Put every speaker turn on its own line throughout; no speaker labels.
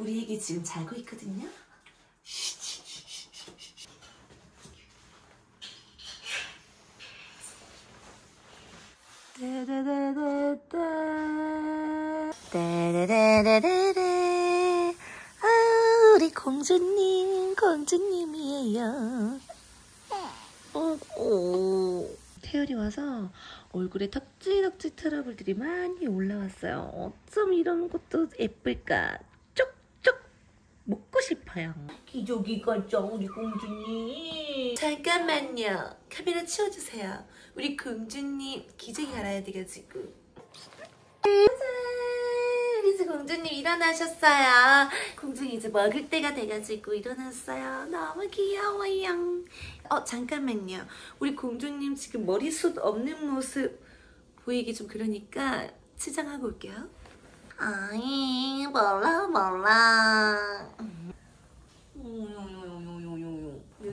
우리 애기 지금 자고 있거든요. 따라라라라라. 아, 우리 공주님, 공주님이에요. 어, 오. 태열이 와서 얼굴에 덕지덕지 트러블들이 많이 올라왔어요. 어쩜 이런 것도 예쁠까? 먹고 싶어요. 기저귀 같죠, 우리 공주님. 잠깐만요. 카메라 치워주세요. 우리 공주님 기저귀 갈아야 돼가지고. 짜잔! 이제 공주님 일어나셨어요. 공주님 이제 먹을 때가 돼가지고 일어났어요. 너무 귀여워요. 어 잠깐만요. 우리 공주님 지금 머리숱 없는 모습 보이기 좀 그러니까 치장하고 올게요. 아이 몰라 몰라.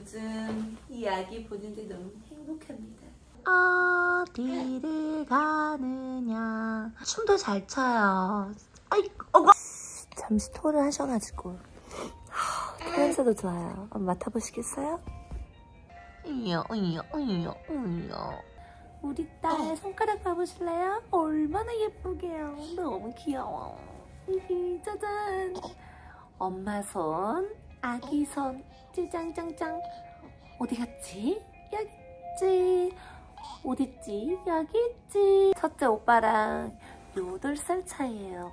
요즘 이 아기 보는데 너무 행복합니다. 어디를 가느냐. 춤도 잘 춰요. 아이 어구 잠시 토를 하셔가지고. 토냄새도 좋아요. 한번 맡아보시겠어요? 이요 이요 이요 이요. 우리 딸 손가락 봐보실래요? 얼마나 예쁘게요. 너무 귀여워. 짜잔. 엄마 손 아기 손 찌짱짱짱 어디 갔지? 여기 있지 어딨지? 여기 있지. 첫째 오빠랑 8살 차이에요.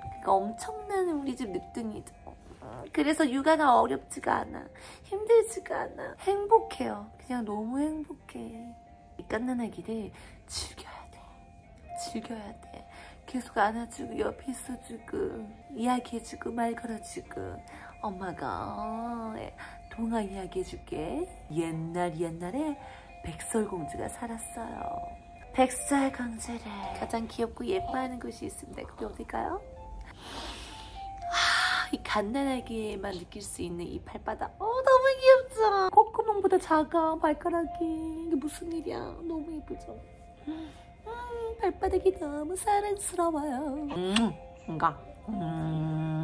그러니까 엄청난 우리 집 늦둥이죠. 그래서 육아가 어렵지가 않아. 힘들지가 않아. 행복해요. 그냥 너무 행복해. 이 깐난 아기를 즐겨야 돼. 즐겨야 돼. 계속 안아주고 옆에 있어주고 이야기해주고 말 걸어주고 엄마가 동화 이야기 해줄게. 옛날 옛날에 백설공주가 살았어요. 백설공주를 가장 귀엽고 예뻐하는 곳이 있습니다. 그게 어딜까요? 하, 이 갓난아기에만 느낄 수 있는 이 발바닥. 어 너무 귀엽죠? 콧구멍보다 작아 발가락이. 이게 무슨 일이야? 너무 예쁘죠? 음, 발바닥이 너무 사랑스러워요. 음, 뭔가. 음.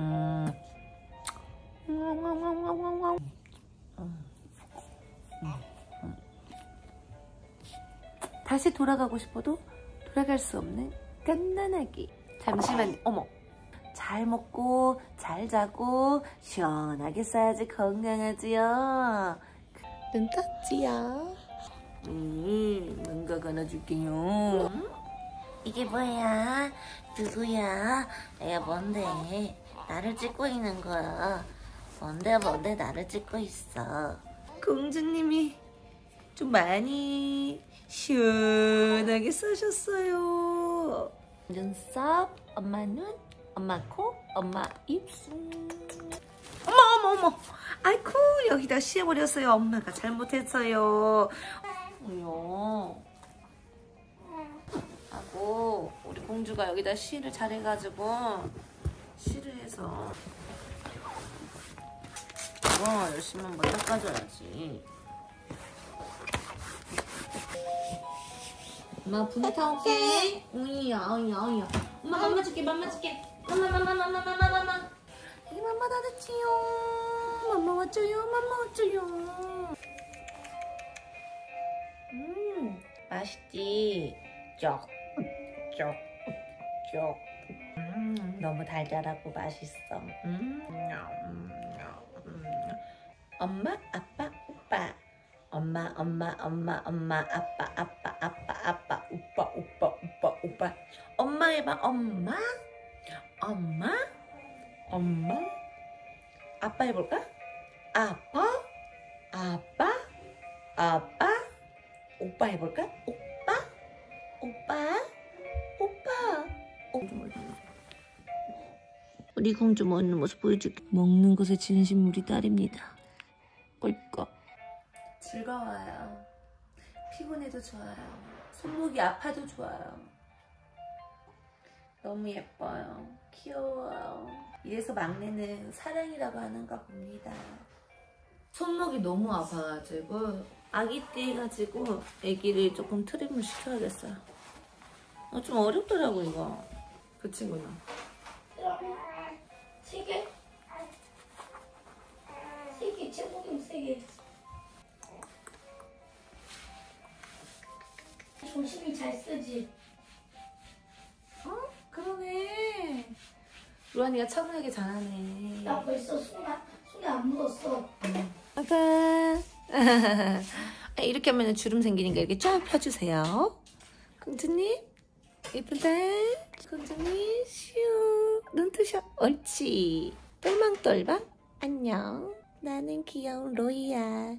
다시 돌아가고 싶어도 돌아갈 수 없는 갓난아기. 잠시만, 어머. 잘 먹고, 잘 자고, 시원하게 싸야지 건강하지요. 눈 떴지요? 음, 뭔가 안아줄게요. 이게 뭐야? 누구야? 야, 뭔데? 나를 찍고 있는 거야. 뭔데, 뭔데 나를 찍고 있어. 공주님이 좀 많이 시원하게 써셨어요. 눈썹, 엄마 눈, 엄마 코, 엄마 입술. 어머 어머 어머. 아이쿠 여기다 씌워버렸어요. 엄마가 잘못했어요. 어요. 하고 우리 공주가 여기다 시를 잘해가지고 시를 해서 이거 열심히 한번 닦아줘야지. 엄마 분유 타올게. 오이야, 오이야, 오이야. 엄마 맘마 줄게, 맘마 줄게. 맘마, 맘마, 맘마, 맘마, 맘마. 여기 맘마 다 됐지요. 맘마 왔죠요, 맘마 왔죠요. 음, 맛있지? 쪽, 쪽, 쪽. 음, 너무 달달하고 맛있어. 음, 음, 음. 엄마, 아빠, 오빠. 엄마, 엄마, 엄마, 엄마, 아빠, 아빠, 아빠, 아빠, 오빠, 오빠, 오빠, 오빠. 엄마 해봐, 엄마, 엄마, 엄마. 아빠 해볼까? 아빠, 아빠, 아빠. 오빠 해볼까? 오빠, 오빠, 오빠. 우 리 공주 먹는 모습 보여줄게. 먹는 것에 진심 우리 딸입니다. 꿀꺽. 즐거워요. 피곤해도 좋아요. 손목이 아파도 좋아요. 너무 예뻐요. 귀여워요. 이래서 막내는 사랑이라고 하는가 봅니다. 손목이 너무 아파가지고 아기 때 해가지고 아기를 조금 트림을 시켜야겠어요. 어, 좀 어렵더라고 이거. 그 친구는.
시계? 세게 제목이 세게 조심히 잘 쓰지
어? 그러네. 루안이가 차분하게 잘하네.
나 벌써 손에, 손에 안 묻었어
아가. 이렇게 하면 주름 생기니까 이렇게 쫙 펴주세요. 공주님, 예쁘다. 공주님, 슈. 눈 뜨셔. 옳지. 똘망똘망. 안녕. 나는 귀여운 로이야.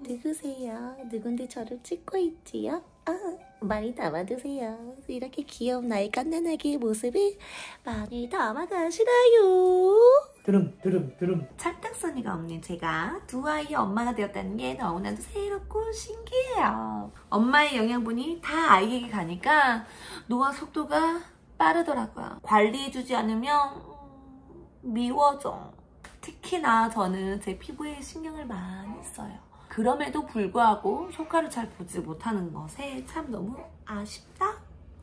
누구세요? 누군데 저를 찍고 있지요? 아, 많이 담아두세요. 이렇게 귀여운 나의 깐난아기의 모습을 많이 담아가시나요?
드름 드름 드름
찰떡선이가 없는 제가 두 아이의 엄마가 되었다는 게 너무나도 새롭고 신기해요. 엄마의 영양분이 다 아이에게 가니까 노화 속도가 빠르더라고요. 관리해주지 않으면 음, 미워져. 특히나 저는 제 피부에 신경을 많이 써요. 그럼에도 불구하고 효과를 잘 보지 못하는 것에 참 너무 아쉽다.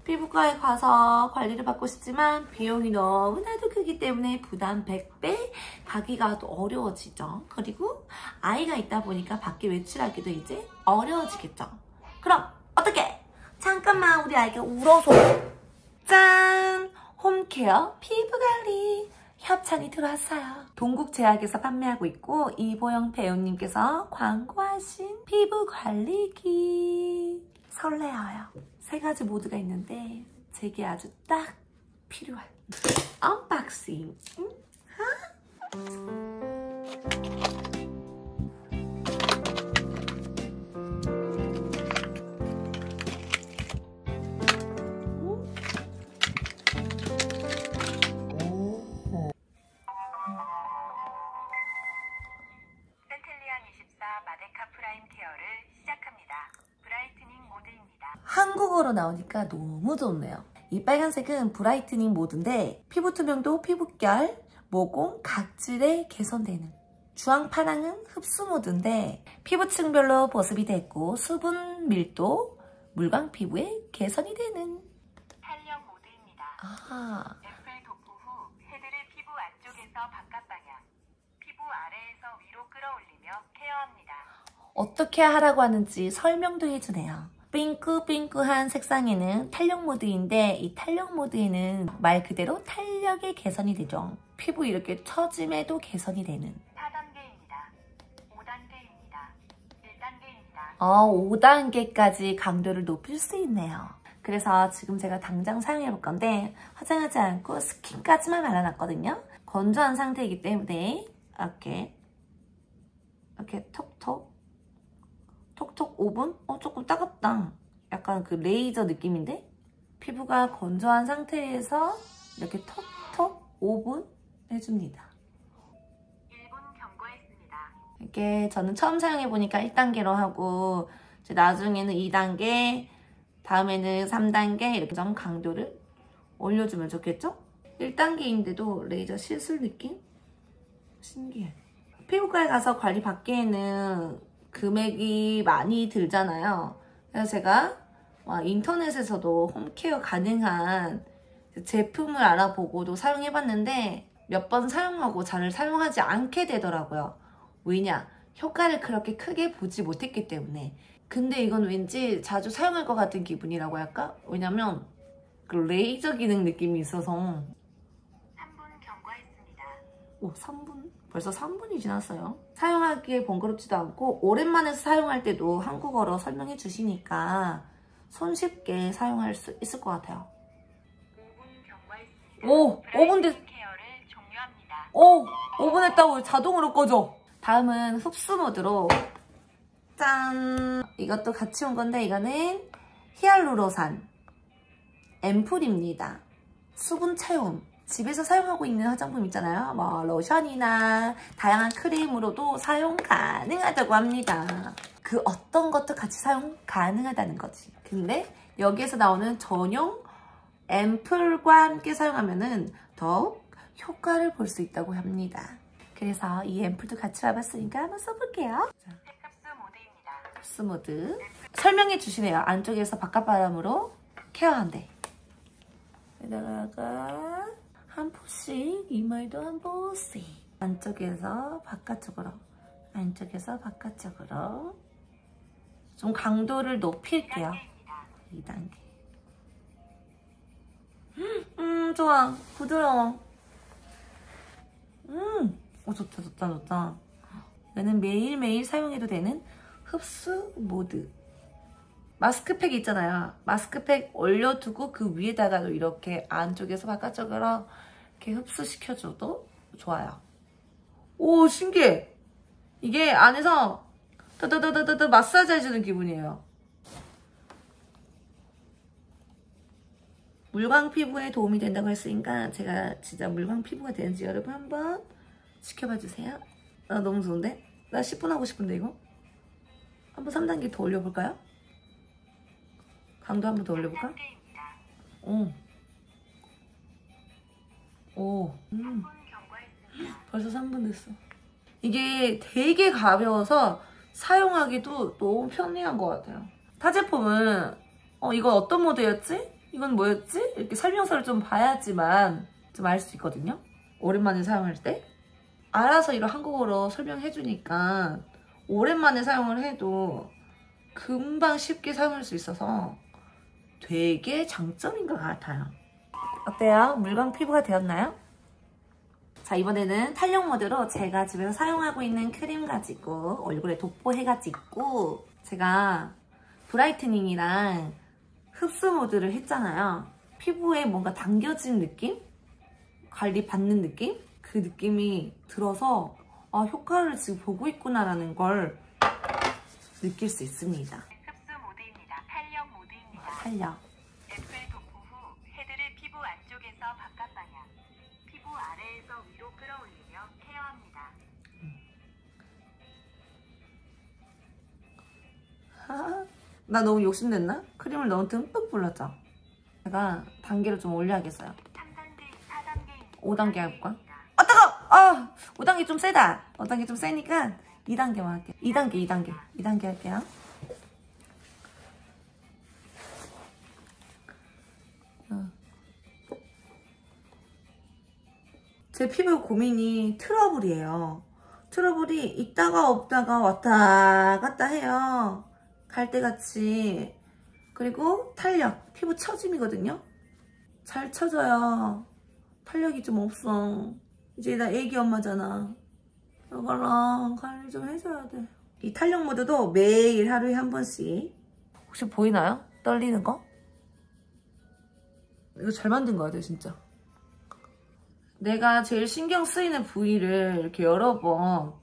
피부과에 가서 관리를 받고 싶지만 비용이 너무나도 크기 때문에 부담 100배 가기가 또 어려워지죠. 그리고 아이가 있다 보니까 밖에 외출하기도 이제 어려워지겠죠. 그럼 어떻게? 잠깐만 우리 아이가 울어서 짠! 홈케어 피부관리 협찬이 들어왔어요. 동국제약에서 판매하고 있고 이보영 배우님께서 광고하신 피부관리기 설레어요. 세 가지 모드가 있는데 제게 아주 딱 필요한 언박싱. 응?
센
한국어로 나오니까 너무 좋네요. 이 빨간색은 brightening 모드인데 피부 투명도, 피부결, 모공, 각질에 개선되는 주황 파랑은 흡수 모드인데 피부층별로 보습이 됐고 수분 밀도, 물광 피부에 개선이 되는
탄력 모드입니다.
아
앰플 도포 후 헤드를 피부 안쪽에서 바깥 방향, 피부 아래에서 위로 끌어올리며 케어합니다.
어떻게 하라고 하는지 설명도 해주네요. 핑크핑크한 색상에는 탄력 모드인데 이 탄력 모드에는 말 그대로 탄력의 개선이 되죠. 피부 이렇게 처짐에도 개선이 되는
4단계입니다. 5단계입니다. 1단계입니다.
어, 5단계까지 강도를 높일 수 있네요. 그래서 지금 제가 당장 사용해 볼 건데 화장하지 않고 스킨까지만 발라놨거든요. 건조한 상태이기 때문에 이렇게 이렇게 톡톡 톡톡 5분? 어 조금 따갑다. 약간 그 레이저 느낌인데 피부가 건조한 상태에서 이렇게 톡톡 5분 해줍니다.
1분 경과했습니다.
이렇게 저는 처음 사용해보니까 1단계로 하고 이제 나중에는 2단계, 다음에는 3단계 이렇게 좀 강도를 올려주면 좋겠죠? 1단계인데도 레이저 시술 느낌? 신기해. 피부과에 가서 관리 받기에는 금액이 많이 들잖아요. 그래서 제가 와, 인터넷에서도 홈케어 가능한 제품을 알아보고도 사용해봤는데 몇 번 사용하고 잘 사용하지 않게 되더라고요. 왜냐? 효과를 그렇게 크게 보지 못했기 때문에. 근데 이건 왠지 자주 사용할 것 같은 기분이라고 할까? 왜냐면 그 레이저 기능 느낌이 있어서
3분 경과했습니다.
오 3분? 벌써 3분이 지났어요. 사용하기에 번거롭지도 않고 오랜만에 사용할 때도 한국어로 설명해 주시니까 손쉽게 사용할 수 있을 것 같아요.
5분 경과했습니다.
오! 5분 됐...
케어를 종료합니다.
오! 5분 했다고 자동으로 꺼져. 다음은 흡수 모드로 짠! 이것도 같이 온 건데 이거는 히알루로산 앰플입니다. 수분 채움. 집에서 사용하고 있는 화장품 있잖아요. 뭐 로션이나 다양한 크림으로도 사용 가능하다고 합니다. 그 어떤 것도 같이 사용 가능하다는 거지. 근데 여기에서 나오는 전용 앰플과 함께 사용하면 더욱 효과를 볼 수 있다고 합니다. 그래서 이 앰플도 같이 와봤으니까 한번 써볼게요.
흡수 모드.
설명해 주시네요. 안쪽에서 바깥바람으로 케어한대. 여기다가 한 포씩, 이마에도 한 포씩. 안쪽에서 바깥쪽으로 안쪽에서 바깥쪽으로 좀 강도를 높일게요. 2단계. 음, 좋아. 부드러워. 음, 오, 좋다, 좋다, 좋다. 이거는 매일매일 사용해도 되는 흡수 모드. 마스크팩 있잖아요. 마스크팩 올려두고 그 위에다가도 이렇게 안쪽에서 바깥쪽으로 이렇게 흡수시켜줘도 좋아요. 오, 신기해. 이게 안에서 따다다다다다 마사지 해주는 기분이에요. 물광 피부에 도움이 된다고 했으니까 제가 진짜 물광 피부가 되는지 여러분 한번 지켜봐 주세요. 나 너무 좋은데? 나 10분 하고 싶은데 이거? 한번 3단계 더 올려볼까요? 강도 한번 더 올려볼까? 오. 오. 음. 벌써 3분 됐어. 이게 되게 가벼워서 사용하기도 너무 편리한 것 같아요. 타 제품은 어 이건 어떤 모드였지? 이건 뭐였지? 이렇게 설명서를 좀 봐야지만 좀 알 수 있거든요. 오랜만에 사용할 때. 알아서 이런 한국어로 설명해주니까 오랜만에 사용을 해도 금방 쉽게 사용할 수 있어서 되게 장점인 것 같아요. 어때요? 물광 피부가 되었나요? 자 이번에는 탄력 모드로 제가 집에서 사용하고 있는 크림 가지고 얼굴에 도포해가지고 제가 브라이트닝이랑 흡수 모드를 했잖아요. 피부에 뭔가 당겨진 느낌? 관리 받는 느낌? 그 느낌이 들어서 아, 효과를 지금 보고 있구나라는 걸 느낄 수 있습니다.
흡수 모드입니다. 탄력 모드입니다.
탄력. 나 너무 욕심냈나? 크림을 너무 듬뿍 불렀죠? 제가 단계를 좀 올려야겠어요.
3단계, 4단계,
5단계 해볼까? 아 뜨거! 아 5단계 좀 세다. 5단계 좀 세니까 2단계만 할게요. 2단계 2단계 2단계 할게요. 어. 제 피부 고민이 트러블이에요. 트러블이 있다가 없다가 왔다 갔다 해요. 갈대같이. 그리고 탄력, 피부 처짐이거든요. 잘 쳐져요. 탄력이 좀 없어. 이제 나 애기 엄마잖아. 이거랑 관리 좀 해줘야 돼. 이 탄력 모드도 매일 하루에 한 번씩. 혹시 보이나요? 떨리는 거? 이거 잘 만든 거 같아요, 진짜. 내가 제일 신경 쓰이는 부위를 이렇게 여러 번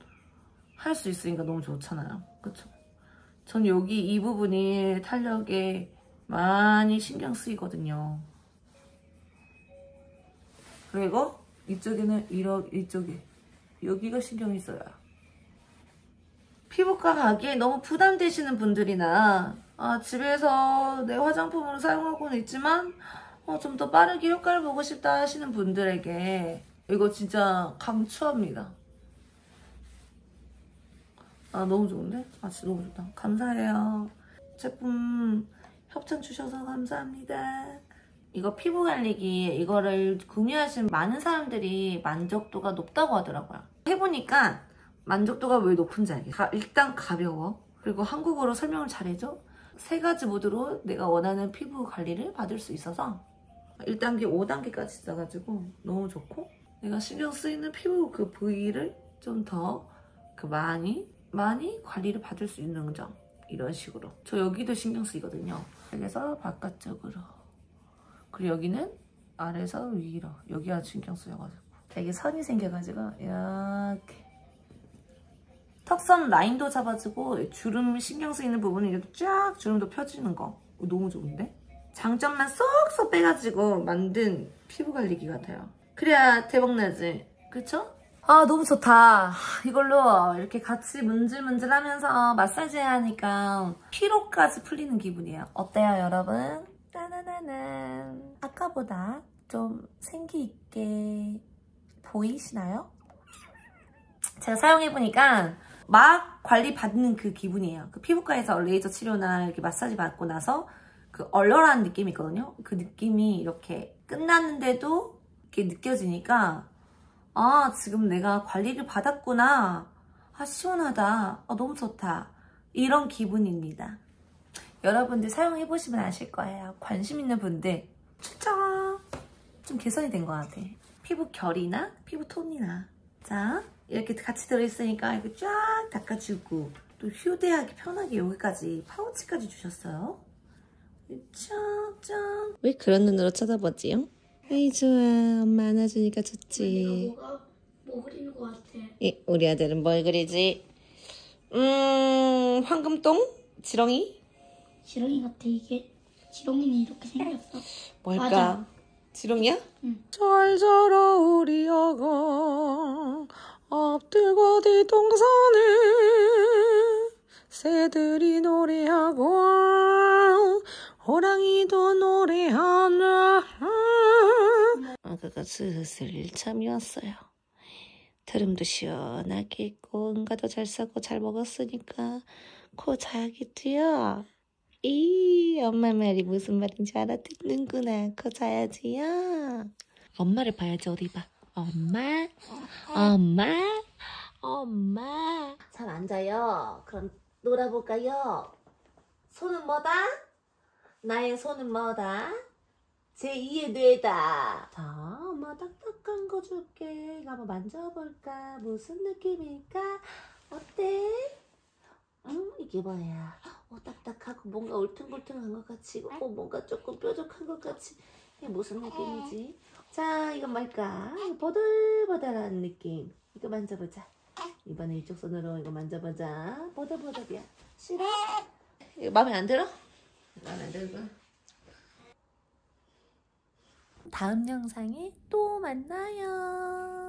할 수 있으니까 너무 좋잖아요. 그쵸? 전 여기 이 부분이 탄력에 많이 신경 쓰이거든요. 그리고 이쪽에는 이러 이쪽에 여기가 신경이 써요. 피부과 가기에 너무 부담되시는 분들이나 아, 집에서 내 화장품으로 사용하고는 있지만 어, 좀 더 빠르게 효과를 보고 싶다 하시는 분들에게 이거 진짜 강추합니다. 아 너무 좋은데? 아 진짜 너무 좋다. 감사해요. 제품 협찬 주셔서 감사합니다. 이거 피부 관리기 이거를 구매하신 많은 사람들이 만족도가 높다고 하더라고요. 해보니까 만족도가 왜 높은지 알겠어. 가- 일단 가벼워. 그리고 한국어로 설명을 잘해줘. 세 가지 모드로 내가 원하는 피부 관리를 받을 수 있어서 1단계, 5단계까지 있어가지고 너무 좋고 내가 신경 쓰이는 피부 그 부위를 좀 더 그 많이 많이 관리를 받을 수 있는 점 이런 식으로. 저 여기도 신경 쓰이거든요. 여기서 바깥쪽으로. 그리고 여기는 아래에서 위로. 여기가 신경 쓰여가지고. 되게 선이 생겨가지고 이렇게. 턱선 라인도 잡아주고 주름 신경 쓰이는 부분은 이렇게 쫙 주름도 펴지는 거. 어, 너무 좋은데? 장점만 쏙쏙 빼가지고 만든 피부 관리기 같아요. 그래야 대박나지. 그쵸? 아 너무 좋다 이걸로 이렇게 같이 문질문질 하면서 마사지 하니까 피로까지 풀리는 기분이에요 어때요 여러분? 따나나난 아까보다 좀 생기 있게 보이시나요? 제가 사용해보니까 막 관리 받는 그 기분이에요. 그 피부과에서 레이저 치료나 이렇게 마사지 받고 나서 그 얼얼한 느낌이 있거든요. 그 느낌이 이렇게 끝났는데도 이렇게 느껴지니까 아 지금 내가 관리를 받았구나 아, 시원하다. 아, 너무 좋다. 이런 기분입니다. 여러분들 사용해보시면 아실 거예요. 관심 있는 분들, 추천! 좀 개선이 된 것 같아. 피부 결이나 피부 톤이나. 자, 이렇게 같이 들어있으니까 이렇게 쫙 닦아주고, 또 휴대하기 편하게 여기까지 파우치까지 주셨어요. 짠 짠. 왜 그런 눈으로 쳐다보지요? 아이 좋아. 엄마 안아주니까 좋지.
뭐가 뭐 그리는 것 같아.
예, 우리 아들은 뭘 그리지? 음, 황금똥? 지렁이?
지렁이 같아 이게. 지렁이는 이렇게 생겼어.
뭘까?
맞아.
지렁이야?
응.
잘 자라 우리 아가 앞들고 뒤동산에 새들이 노래하고 호랑이도 노래하나 슬슬 잠이 왔어요 트름도 시원하게 있고 응가도 잘 싸고 잘 먹었으니까 코 자야겠지요 이 엄마 말이 무슨 말인지 알아듣는구나. 코 자야지요. 엄마를 봐야지 어디 봐. 엄마, 엄마, 엄마. 잘 앉아요. 그럼 놀아볼까요? 손은 뭐다? 나의 손은 뭐다? 제2의 뇌다. 자, 엄마 딱딱한 거 줄게. 이거 한번 만져볼까? 무슨 느낌일까? 어때? 음, 이게 뭐야? 어, 딱딱하고 뭔가 울퉁불퉁한 것 같이, 어, 뭔가 조금 뾰족한 것 같이. 이게 무슨 느낌이지? 자, 이건 뭘까? 보들보들한 느낌. 이거 만져보자. 이번에 이쪽 손으로 이거 만져보자. 보들보들이야. 싫어? 이거 마음에 안 들어? 마음에 안 들고. 다음 영상에 또 만나요.